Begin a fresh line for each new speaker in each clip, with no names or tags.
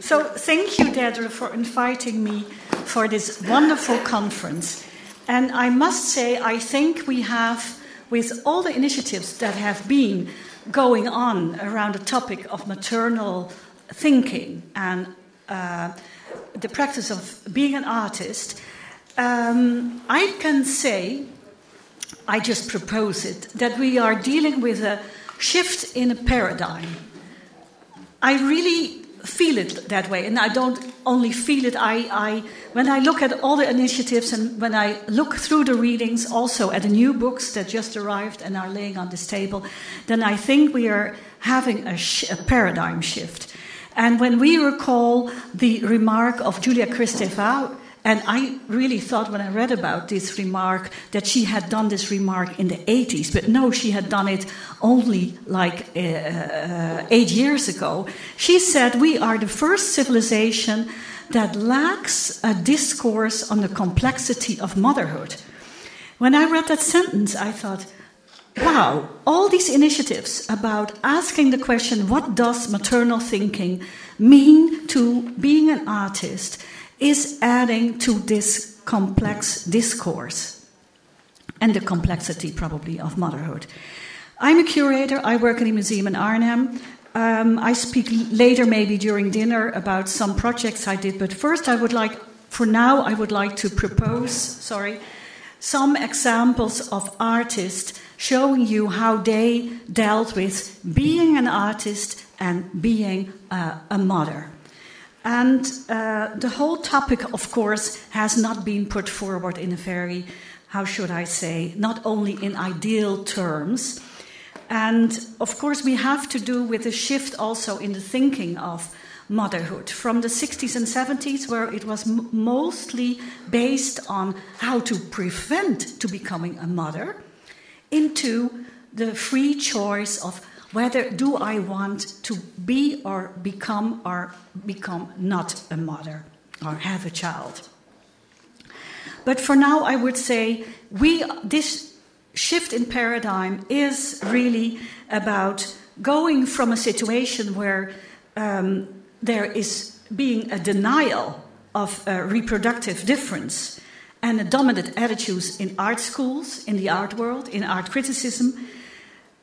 So, thank you, Deirdre, for inviting me for this wonderful conference. And I must say, I think we have, with all the initiatives that have been going on around the topic of maternal thinking and uh, the practice of being an artist, um, I can say, I just propose it, that we are dealing with a shift in a paradigm. I really feel it that way, and I don't only feel it. I, I, when I look at all the initiatives and when I look through the readings, also at the new books that just arrived and are laying on this table, then I think we are having a, sh- a paradigm shift. And when we recall the remark of Julia Kristeva, and I really thought when I read about this remark that she had done this remark in the 80s, but no, she had done it only like uh, uh, eight years ago. She said, We are the first civilization that lacks a discourse on the complexity of motherhood. When I read that sentence, I thought, wow, all these initiatives about asking the question, what does maternal thinking mean to being an artist, is adding to this complex discourse and the complexity, probably, of motherhood. I'm a curator, I work in a museum in Arnhem. Um, I speak later, maybe during dinner, about some projects I did, but first, I would like, for now, I would like to propose, sorry, some examples of artists showing you how they dealt with being an artist and being uh, a mother. And uh, the whole topic, of course, has not been put forward in a very, how should I say, not only in ideal terms. And of course, we have to do with a shift also in the thinking of motherhood from the 60s and 70s, where it was mostly based on how to prevent to becoming a mother, into the free choice of whether do I want to be or become or become not a mother or have a child. But for now, I would say we this shift in paradigm is really about going from a situation where um, there is being a denial of reproductive difference and a dominant attitudes in art schools, in the art world, in art criticism,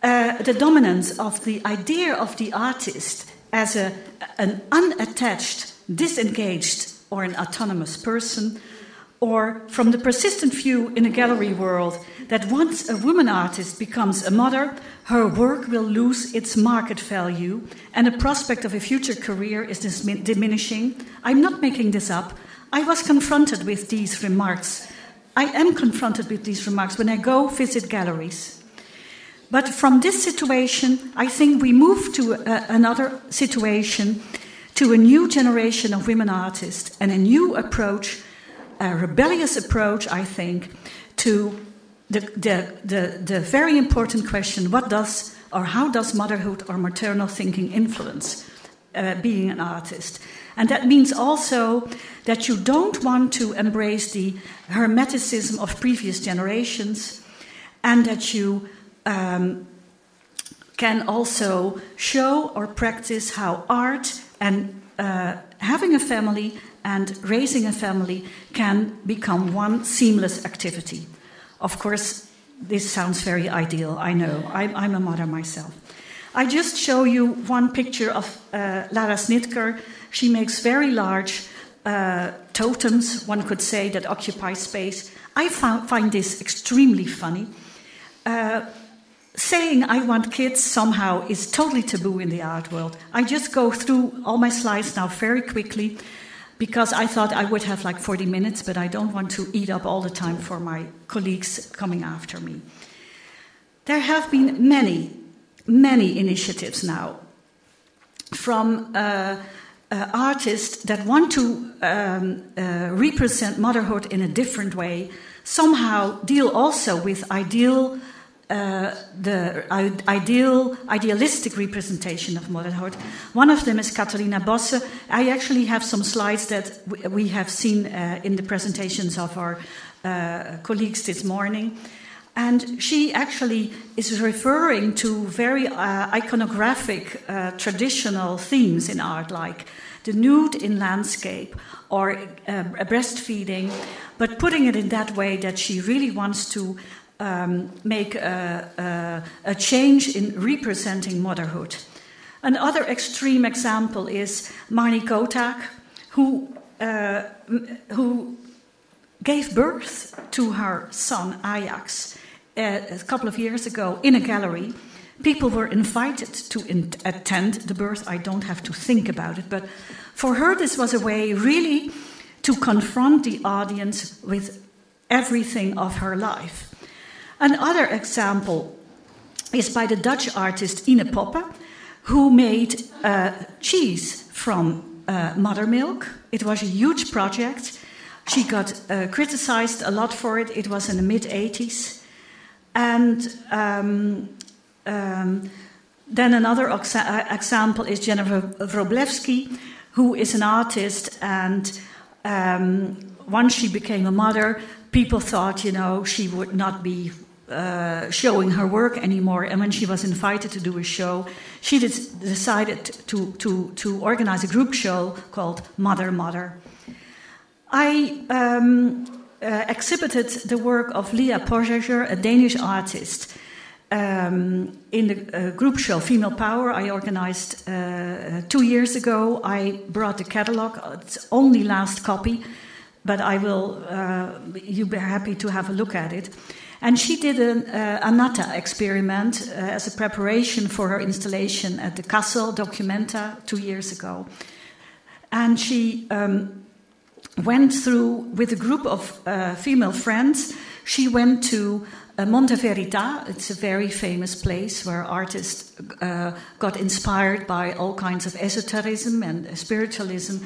uh, the dominance of the idea of the artist as a, an unattached, disengaged, or an autonomous person, or from the persistent view in the gallery world that once a woman artist becomes a mother, her work will lose its market value and the prospect of a future career is diminishing. I'm not making this up. I was confronted with these remarks. I am confronted with these remarks when I go visit galleries. But from this situation, I think we move to a, another situation, to a new generation of women artists and a new approach, a rebellious approach, I think, to the, the, the, the very important question what does or how does motherhood or maternal thinking influence uh, being an artist? And that means also that you don't want to embrace the hermeticism of previous generations and that you um, can also show or practice how art and uh, having a family and raising a family can become one seamless activity. Of course, this sounds very ideal, I know. I'm, I'm a mother myself. I just show you one picture of uh, Lara Snitker. She makes very large uh, totems, one could say, that occupy space. I found, find this extremely funny. Uh, saying I want kids somehow is totally taboo in the art world. I just go through all my slides now very quickly because I thought I would have like 40 minutes, but I don't want to eat up all the time for my colleagues coming after me. There have been many, many initiatives now from uh, uh, artists that want to um, uh, represent motherhood in a different way, somehow deal also with ideal uh, the ideal, idealistic representation of motherhood. One of them is Katharina Bosse. I actually have some slides that we have seen uh, in the presentations of our uh, colleagues this morning. And she actually is referring to very uh, iconographic uh, traditional themes in art, like the nude in landscape or breastfeeding, but putting it in that way that she really wants to um, make a, a, a change in representing motherhood. Another extreme example is Marni Kotak, who, uh, who gave birth to her son Ajax uh, a couple of years ago in a gallery. People were invited to in- attend the birth. I don't have to think about it, but for her, this was a way really to confront the audience with everything of her life. Another example is by the Dutch artist Ine Poppe, who made uh, cheese from uh, mother milk. It was a huge project. She got uh, criticized a lot for it. It was in the mid 80s. And um, um, then another uh, example is Jennifer Wroblewski, who is an artist. And um, once she became a mother, people thought, you know, she would not be uh, showing her work anymore. And when she was invited to do a show, she decided to, to, to organize a group show called Mother Mother. I um, uh, exhibited the work of Lea Porsager, a Danish artist, um, in the uh, group show Female Power I organized uh, two years ago. I brought the catalog, it's only last copy, but I will, uh, you'll be happy to have a look at it. And she did an uh, Anatta experiment uh, as a preparation for her installation at the Kassel Documenta two years ago. And she um, went through, with a group of uh, female friends, she went to uh, Monte Verita. It's a very famous place where artists uh, got inspired by all kinds of esotericism and spiritualism.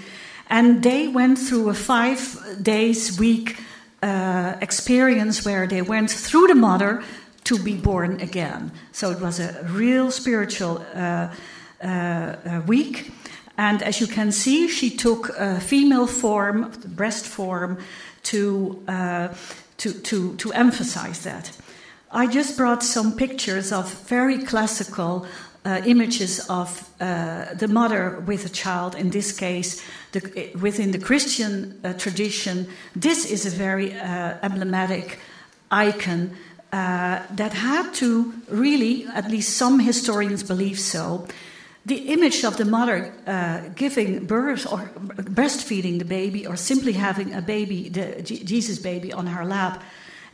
And they went through a five days week uh, experience where they went through the mother to be born again. So it was a real spiritual uh, uh, uh week. And as you can see, she took a female form, the breast form, to, uh, to, to, to emphasize that. I just brought some pictures of very classical uh, images of uh, the mother with a child, in this case, the, within the Christian uh, tradition, this is a very uh, emblematic icon uh, that had to really, at least some historians believe so, the image of the mother uh, giving birth or breastfeeding the baby or simply having a baby, the Jesus baby, on her lap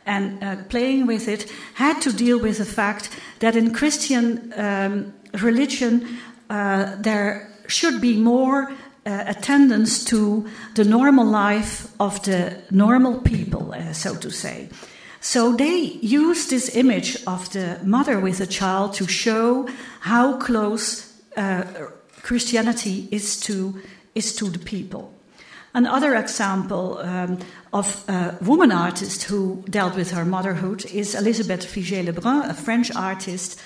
and uh, playing with it had to deal with the fact that in Christian um, religion, uh, there should be more uh, attendance to the normal life of the normal people, uh, so to say. So they use this image of the mother with a child to show how close uh, Christianity is to, is to the people. Another example um, of a woman artist who dealt with her motherhood is Elisabeth Vigée Lebrun, a French artist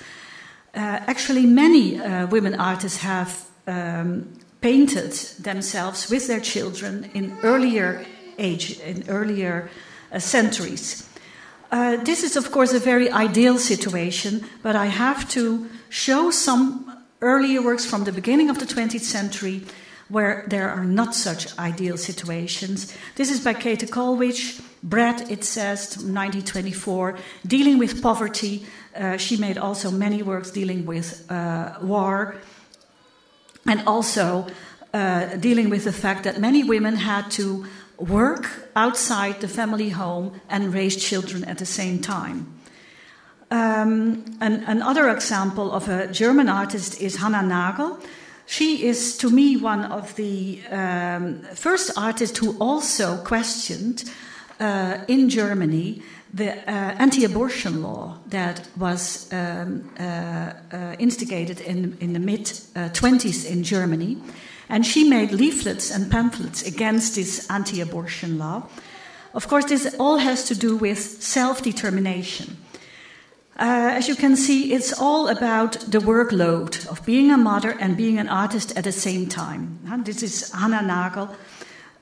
uh, actually, many uh, women artists have um, painted themselves with their children in earlier age, in earlier uh, centuries. Uh, this is, of course, a very ideal situation, but I have to show some earlier works from the beginning of the 20th century where there are not such ideal situations. This is by Kate Kollwitz, Bread, it says, 1924, dealing with poverty. Uh, she made also many works dealing with uh, war and also uh, dealing with the fact that many women had to work outside the family home and raise children at the same time. Um, an, another example of a German artist is Hannah Nagel. She is, to me, one of the um, first artists who also questioned uh, in Germany the uh, anti abortion law that was um, uh, uh instigated in, in the mid 20s uh, in Germany. And she made leaflets and pamphlets against this anti abortion law. Of course, this all has to do with self determination. Uh, as you can see, it's all about the workload of being a mother and being an artist at the same time. this is Hannah Nagel.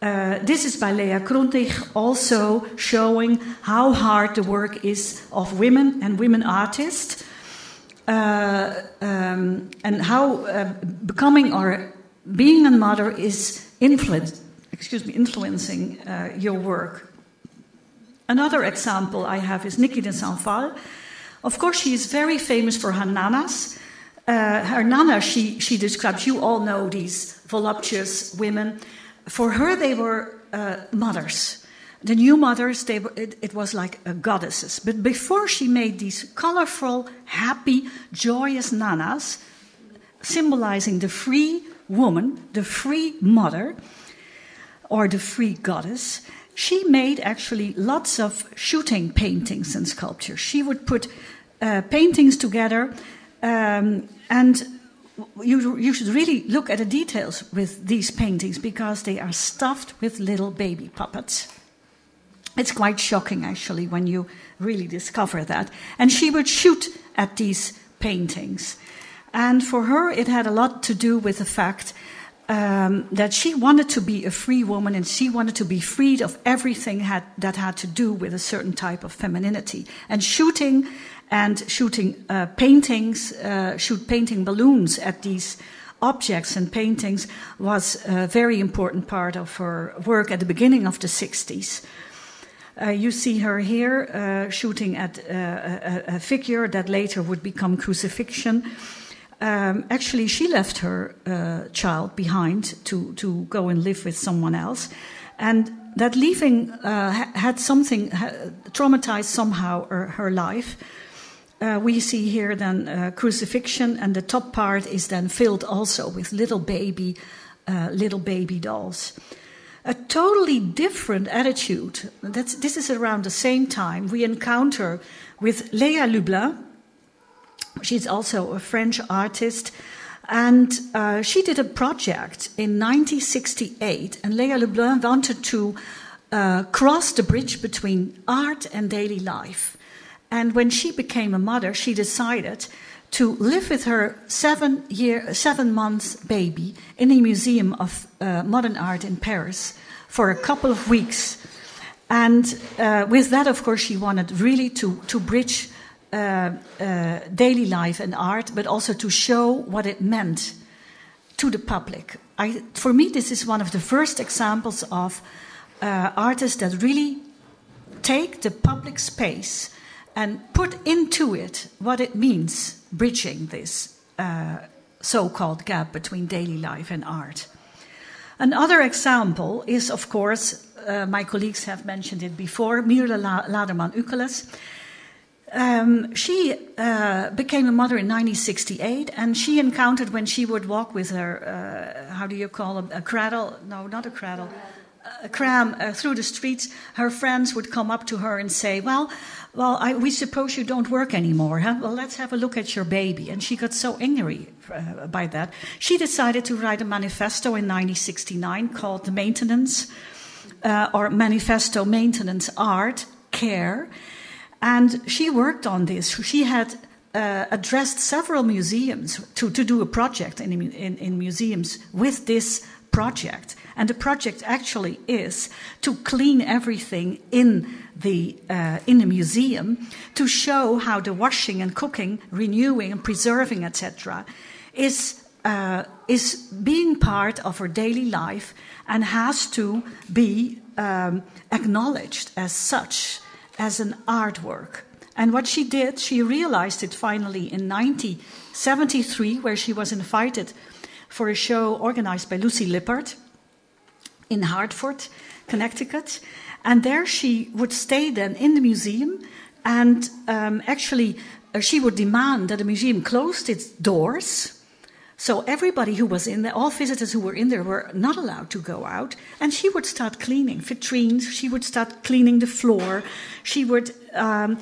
Uh, this is by Lea Grundig, also showing how hard the work is of women and women artists, uh, um, and how uh, becoming or being a mother is influence, excuse me, influencing uh, your work. Another example I have is Niki de Saint-Phalle. Of course, she is very famous for her nanas. Uh, her nana, she, she describes, you all know these voluptuous women. For her, they were uh, mothers. The new mothers, they it, it was like goddesses. But before she made these colorful, happy, joyous nanas, symbolizing the free woman, the free mother, or the free goddess, she made actually lots of shooting paintings and sculptures. She would put uh, paintings together, um, and you, you should really look at the details with these paintings because they are stuffed with little baby puppets. It's quite shocking, actually, when you really discover that. And she would shoot at these paintings. And for her, it had a lot to do with the fact um, that she wanted to be a free woman and she wanted to be freed of everything had, that had to do with a certain type of femininity. And shooting and shooting uh, paintings, uh, shoot painting balloons at these objects and paintings was a very important part of her work at the beginning of the 60s. Uh, you see her here uh, shooting at uh, a, a, figure that later would become crucifixion. Um, actually, she left her uh, child behind to, to go and live with someone else. And that leaving had something, traumatized somehow her, her life. Uh, we see here then uh, crucifixion, and the top part is then filled also with little baby, uh, little baby dolls. A totally different attitude. That's, this is around the same time we encounter with Léa Lublin, She's also a French artist. And uh, she did a project in 1968, and Léa Lublin wanted to uh, cross the bridge between art and daily life. And when she became a mother, she decided to live with her seven year, seven months baby in a museum of uh, modern art in Paris for a couple of weeks. And uh, with that, of course, she wanted really to, to bridge uh, uh, daily life and art, but also to show what it meant to the public. I, for me, this is one of the first examples of uh, artists that really take the public space and put into it what it means bridging this uh, so called gap between daily life and art. Another example is, of course, uh, my colleagues have mentioned it before, Mierle Laderman Ukeles. Um, she uh, became a mother in 1968, and she encountered when she would walk with her, uh, how do you call it, a cradle? No, not a cradle, a cram uh, through the streets. Her friends would come up to her and say, "Well, well, I, we suppose you don't work anymore, huh? Well, let's have a look at your baby." And she got so angry uh, by that, she decided to write a manifesto in 1969 called "The Maintenance" uh, or Manifesto Maintenance Art Care and she worked on this. She had uh, addressed several museums to, to do a project in, in, in museums with this project. And the project actually is to clean everything in the, uh, in the museum to show how the washing and cooking, renewing and preserving, etc., is, uh, is being part of her daily life and has to be um, acknowledged as such as an artwork. And what she did, she realized it finally in 1973, where she was invited for a show organized by Lucy Lippard in Hartford, Connecticut. And there she would stay then in the museum, and um, actually, uh, she would demand that the museum closed its doors so everybody who was in there, all visitors who were in there, were not allowed to go out. And she would start cleaning vitrines. She would start cleaning the floor. She would um,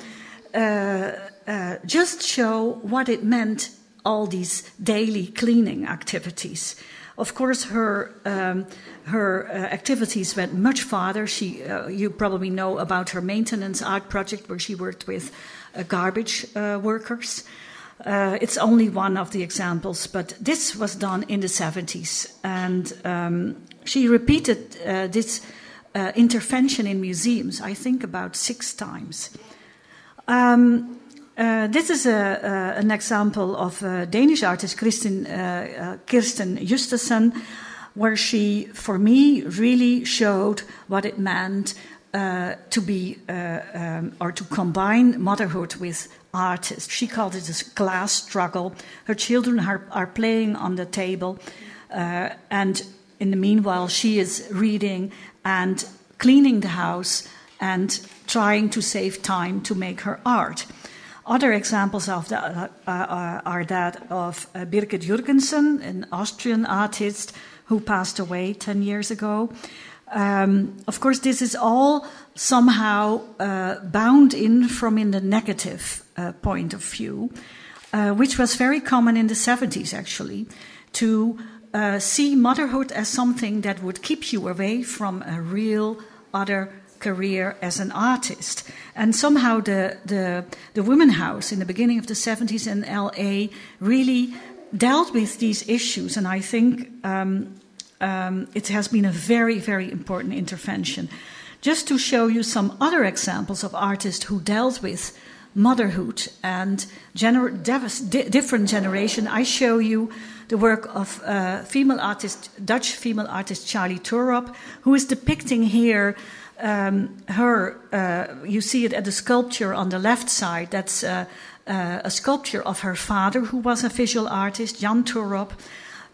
uh, uh, just show what it meant. All these daily cleaning activities. Of course, her um, her uh, activities went much farther. She, uh, you probably know about her maintenance art project, where she worked with uh, garbage uh, workers. Uh, it's only one of the examples, but this was done in the 70s. And um, she repeated uh, this intervention in museums, I think about six times. Um, uh, this is a, uh, an example of a Danish artist, Kristin, uh, Kirsten Justesen, where she, for me, really showed what it meant uh, to be uh, um, or to combine motherhood with artist. She called it a class struggle. Her children are, are playing on the table, uh, and in the meanwhile, she is reading and cleaning the house and trying to save time to make her art. Other examples of that uh, uh, are that of uh, Birgit Jürgenssen, an Austrian artist who passed away 10 years ago. Um, of course, this is all somehow uh, bound in from in the negative uh, point of view, uh, which was very common in the 70s actually, to see motherhood as something that would keep you away from a real other career as an artist. And somehow the, the, the Women House in the beginning of the 70s in LA really dealt with these issues, and I think um, um, it has been a very, very important intervention. Just to show you some other examples of artists who dealt with motherhood and gener- di- different generation, I show you the work of uh, female artist, Dutch female artist Charley Toorop, who is depicting here um, her. Uh, you see it at the sculpture on the left side. That's uh, uh a sculpture of her father, who was a visual artist, Jan Toorop.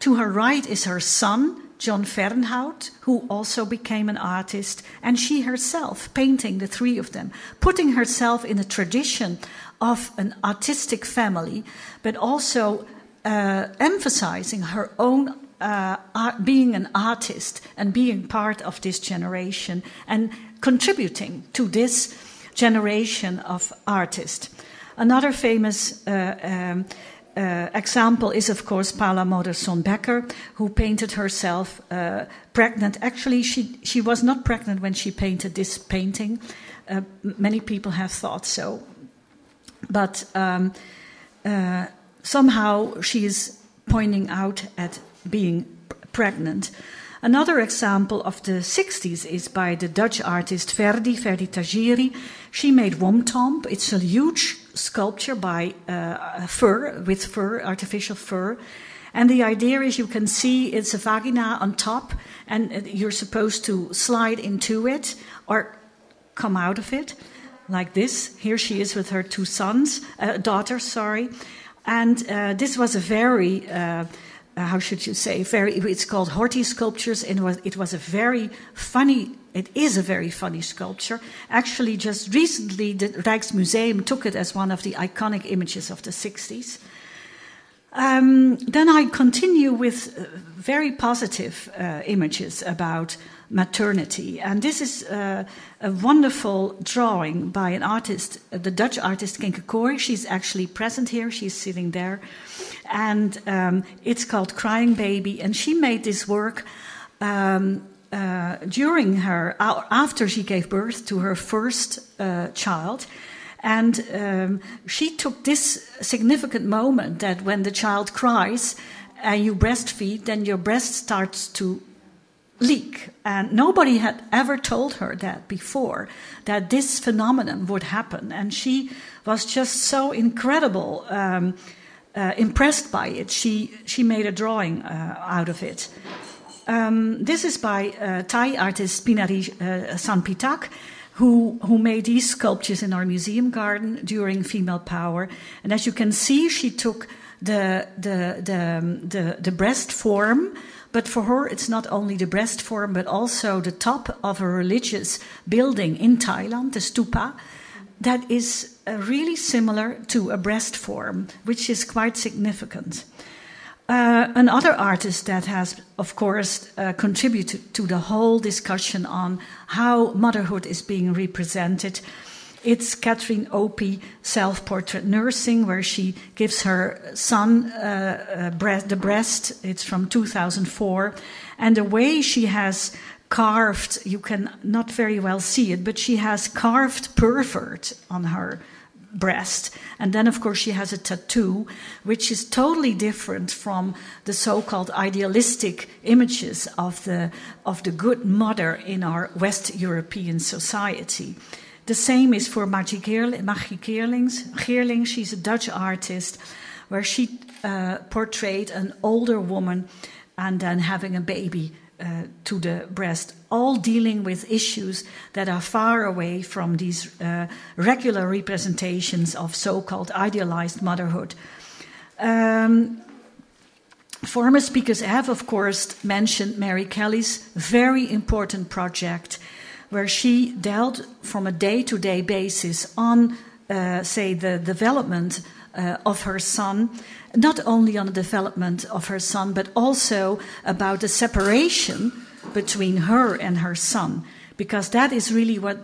To her right is her son, John Fernhout, who also became an artist, and she herself painting the three of them, putting herself in a tradition of an artistic family, but also uh, emphasizing her own uh, art, being an artist and being part of this generation and contributing to this generation of artists. Another famous uh, um, uh, example is, of course, Paula Modersohn Becker, who painted herself uh, pregnant. Actually, she, she was not pregnant when she painted this painting. Uh, many people have thought so. But um, uh, somehow she is pointing out at being pregnant. Another example of the 60s is by the Dutch artist Ferdi, Ferdi Tajiri. She made Wombtomb. It's a huge sculpture by uh, fur, with fur, artificial fur. And the idea is you can see it's a vagina on top, and you're supposed to slide into it or come out of it, like this. Here she is with her two sons, uh, daughters, sorry. And uh, this was a very uh, how should you say, very, it's called hortisculptures, and it was, it was a very funny, it is a very funny sculpture. Actually, just recently, the Rijksmuseum took it as one of the iconic images of the 60s. Um, then I continue with uh, very positive uh, images about maternity. And this is uh, a wonderful drawing by an artist, uh, the Dutch artist Kinke Kooi. She's actually present here, she's sitting there. And um, it's called Crying Baby. And she made this work um, uh, during her, after she gave birth to her first uh, child. And um, she took this significant moment that when the child cries and you breastfeed, then your breast starts to leak. And nobody had ever told her that before, that this phenomenon would happen. And she was just so incredible, um, uh, impressed by it. She, she made a drawing uh, out of it. Um, this is by uh, Thai artist Pinaree uh, Sanpitak, who, who made these sculptures in our museum garden during Female Power. And as you can see, she took the, the, the, the, the breast form but for her, it's not only the breast form, but also the top of a religious building in Thailand, the stupa, that is uh, really similar to a breast form, which is quite significant. Uh, another artist that has, of course, uh, contributed to the whole discussion on how motherhood is being represented it's Catherine Opie self portrait nursing, where she gives her son uh, uh, the breast. It's from 2004. And the way she has carved, you can not very well see it, but she has carved pervert on her breast. And then, of course, she has a tattoo, which is totally different from the so called idealistic images of the, of the good mother in our West European society. The same is for Margi Geerlinks. Geerlink, she's a Dutch artist, where she uh, portrayed an older woman and then having a baby uh, to the breast, all dealing with issues that are far away from these uh, regular representations of so called idealized motherhood. Um, former speakers have, of course, mentioned Mary Kelly's very important project, where she dealt from a day to day basis on, uh, say, the development uh, of her son, not only on the development of her son, but also about the separation between her and her son. Because that is really what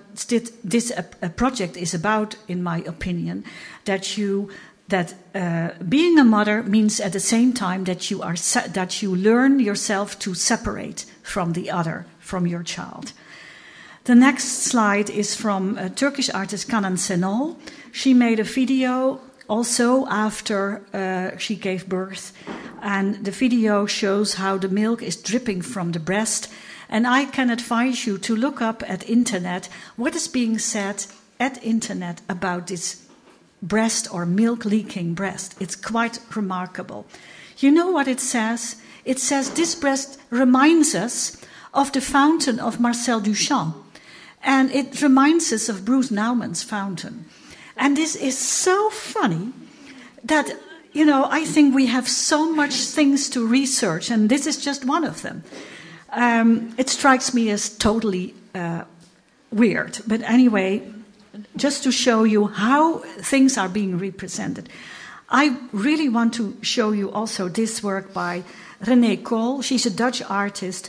this uh, project is about, in my opinion. That you that uh, being a mother means at the same time that you are that you learn yourself to separate from the other, from your child. The next slide is from a Turkish artist Canan Şenol. She made a video also after uh, she gave birth. And the video shows how the milk is dripping from the breast. And I can advise you to look up at internet what is being said at internet about this breast or milk leaking breast. It's quite remarkable. You know what it says? It says this breast reminds us of the fountain of Marcel Duchamp. And it reminds us of Bruce Nauman's fountain. And this is so funny that, you know, I think we have so much things to research, and this is just one of them. Um, it strikes me as totally uh, weird. But anyway, just to show you how things are being represented. I really want to show you also this work by Renee Kool. She's a Dutch artist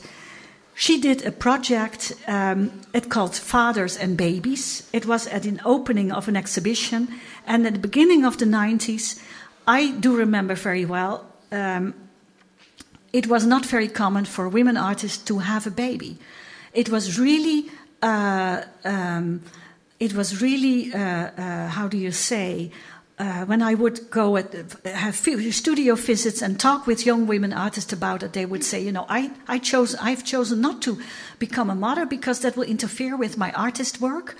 she did a project um, it called Fathers and Babies. It was at an opening of an exhibition, and at the beginning of the 90s, I do remember very well. Um, it was not very common for women artists to have a baby. It was really, uh, um, it was really, uh, uh, how do you say, uh, when I would go at, have studio visits and talk with young women artists about it, they would say, you know, I, I chose, I've chosen not to become a mother because that will interfere with my artist work.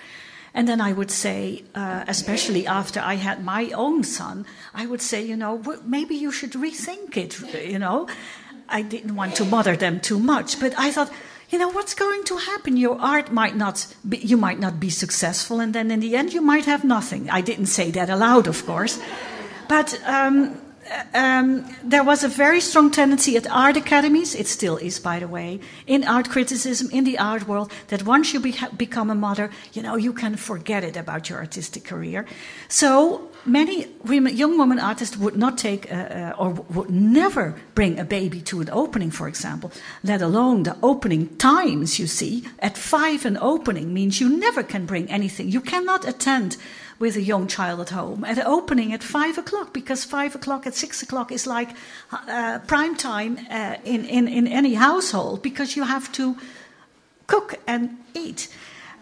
And then I would say, uh, especially after I had my own son, I would say, you know, maybe you should rethink it, you know. I didn't want to bother them too much, but I thought, you know what's going to happen? Your art might not be, you might not be successful and then in the end you might have nothing. I didn't say that aloud of course. But um, um, there was a very strong tendency at art academies, it still is, by the way, in art criticism, in the art world, that once you be- become a mother, you know, you can forget it about your artistic career. So many women, young women artists would not take uh, or would never bring a baby to an opening, for example, let alone the opening times, you see. At five, an opening means you never can bring anything. You cannot attend with a young child at home at an opening at five o'clock because five o'clock at six o'clock is like uh, prime time uh, in, in, in any household because you have to cook and eat.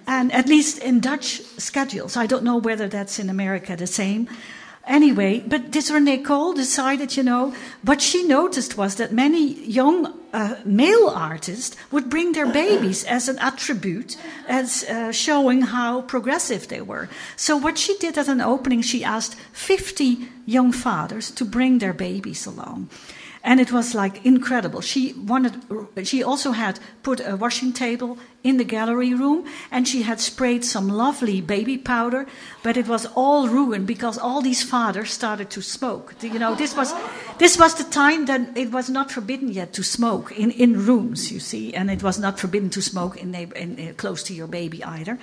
And at least in Dutch schedules, I don't know whether that's in America the same. Anyway, but this Renee Kool decided, you know, what she noticed was that many young uh, male artists would bring their babies as an attribute, as uh, showing how progressive they were. So, what she did at an opening, she asked 50 young fathers to bring their babies along and it was like incredible. She wanted. She also had put a washing table in the gallery room, and she had sprayed some lovely baby powder, but it was all ruined because all these fathers started to smoke. You know, this was this was the time that it was not forbidden yet to smoke in in rooms. You see, and it was not forbidden to smoke in, in, in close to your baby either.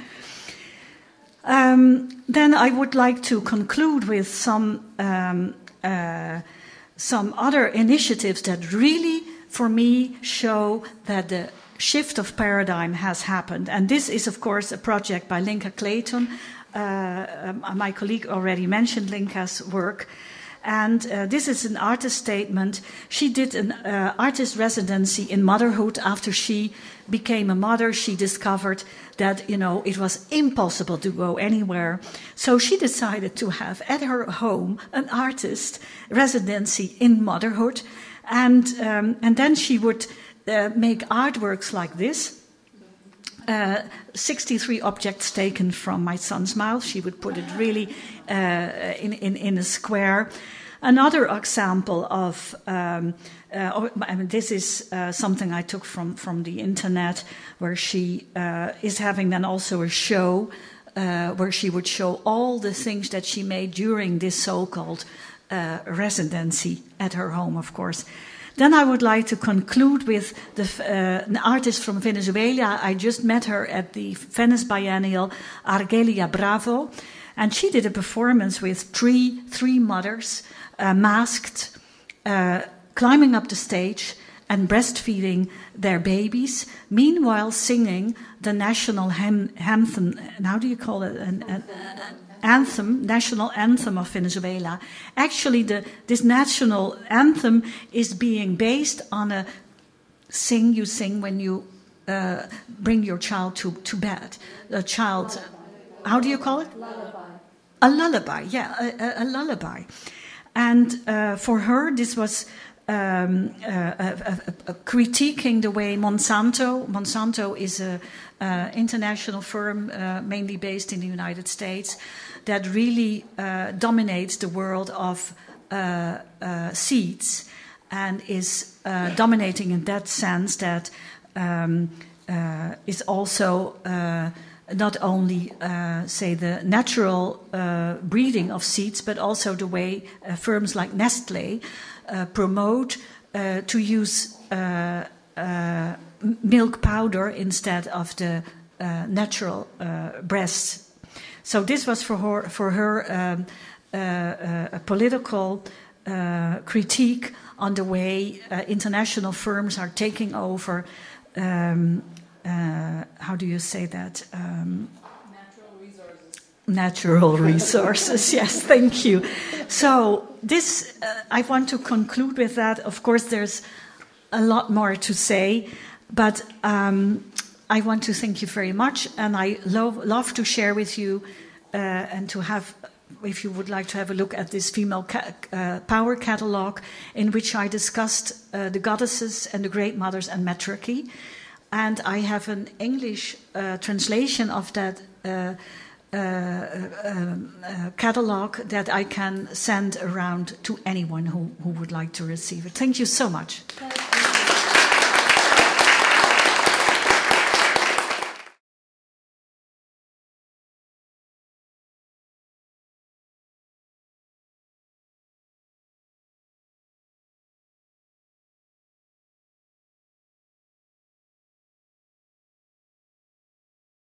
Um, then I would like to conclude with some. Um, uh, some other initiatives that really, for me, show that the shift of paradigm has happened. And this is, of course, a project by Lenka Clayton. Uh, um, my colleague already mentioned Lenka's work. And uh, this is an artist statement. She did an uh, artist residency in motherhood after she became a mother, she discovered that you know it was impossible to go anywhere. So she decided to have at her home an artist residency in motherhood, and um, and then she would uh, make artworks like this. Uh, 63 objects taken from my son's mouth. She would put it really uh, in, in, in a square. Another example of um, uh, I mean, this is uh, something I took from, from the internet, where she uh, is having then also a show uh, where she would show all the things that she made during this so called uh, residency at her home, of course. Then I would like to conclude with the, uh, an artist from Venezuela. I just met her at the Venice Biennial, Argelia Bravo, and she did a performance with three, three mothers masked climbing up the stage and breastfeeding their babies, meanwhile singing the national hem- anthem. How do you call it? An, an, anthem, national anthem of Venezuela. Actually, the, this national anthem is being based on a sing you sing when you uh, bring your child to, to bed. A child, how do you call it?
Lullaby.
A lullaby, yeah, a, a, a lullaby. And uh, for her, this was um, uh, critiquing the way Monsanto, Monsanto is an international firm uh, mainly based in the United States that really uh, dominates the world of uh, uh, seeds and is dominating in that sense that um, is also not only, uh, say, the natural uh, breeding of seeds, but also the way uh, firms like Nestle uh, promote uh, to use uh, milk powder instead of the natural breasts. So this was for her, for her um, a political critique on the way international firms are taking over um, uh, how do you say that? Um,
natural resources.
Natural resources, yes, thank you. So, this, uh, I want to conclude with that. Of course, there's a lot more to say, but um, I want to thank you very much, and I love, love to share with you uh, and to have if you would like to have a look at this female ca- uh, power catalog, in which I discussed uh, the goddesses and the great mothers and matriarchy and I have an English uh, translation of that uh, uh, um, uh, catalog that I can send around to anyone who, who would like to receive it. Thank you so much.